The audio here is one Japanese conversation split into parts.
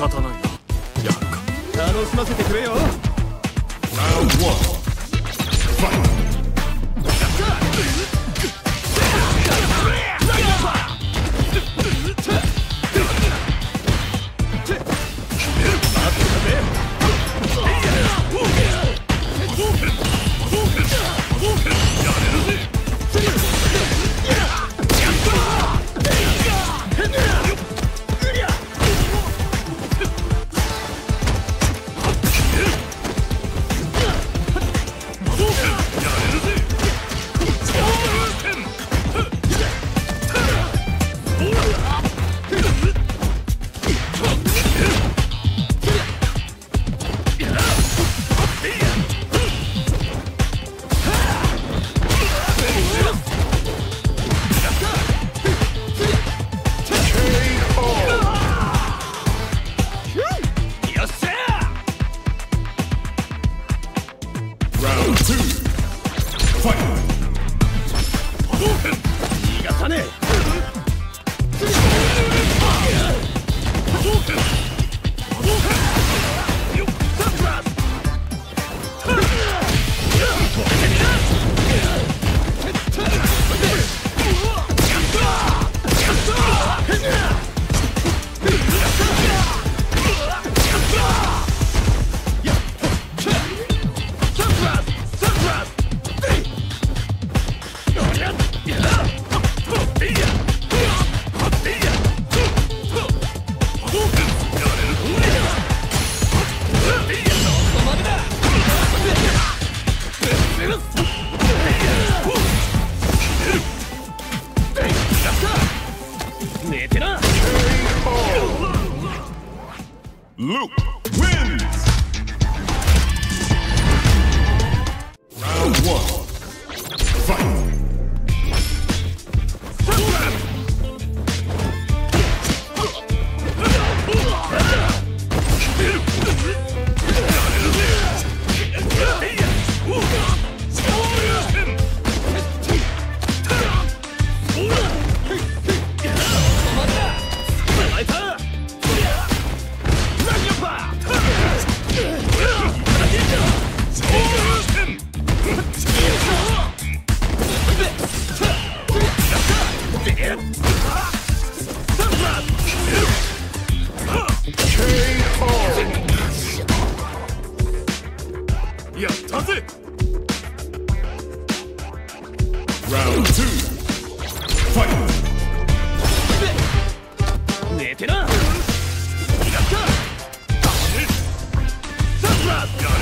方ないやるか。楽しませてくれよ。Oh! one. I've done.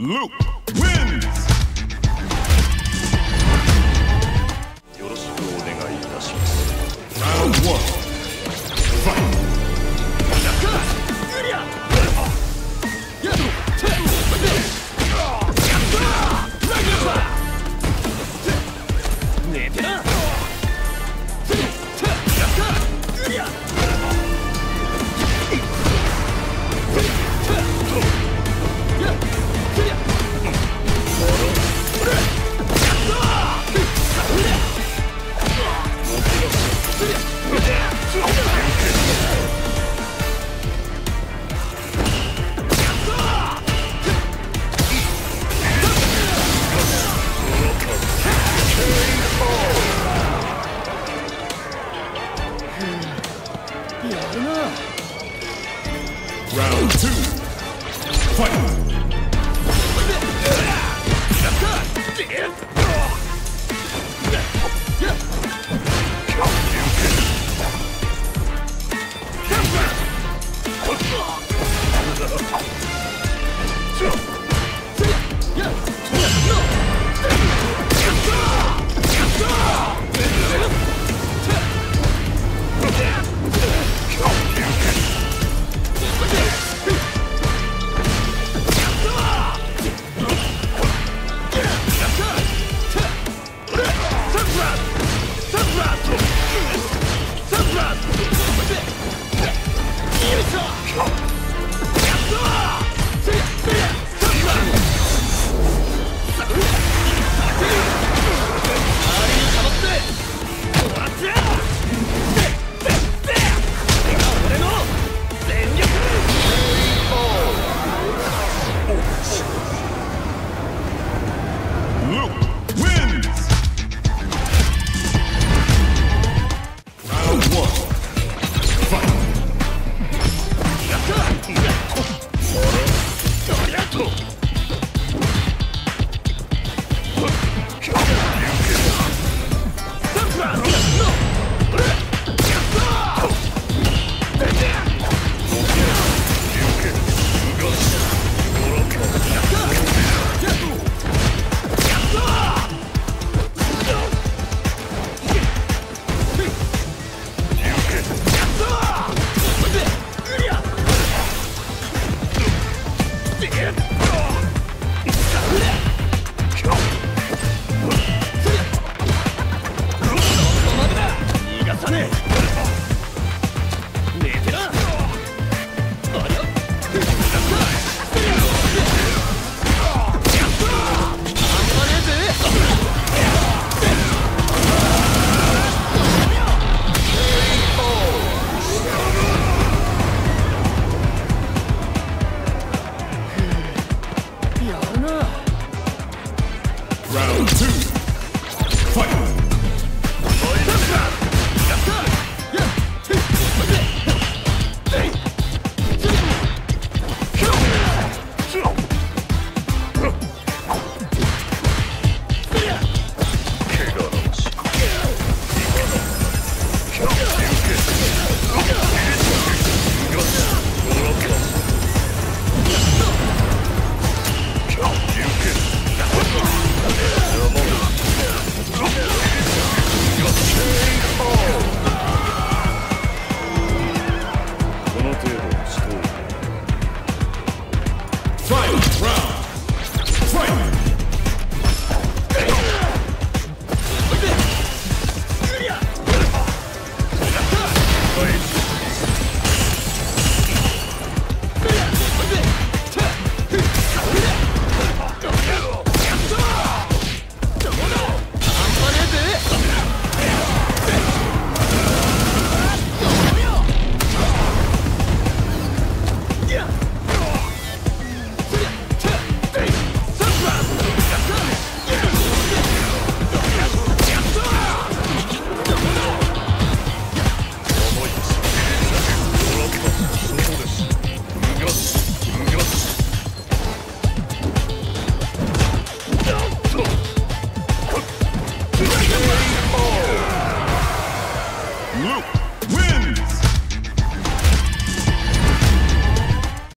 Luke wins! よろしくお願いいたします。Round one. Round two. Fight!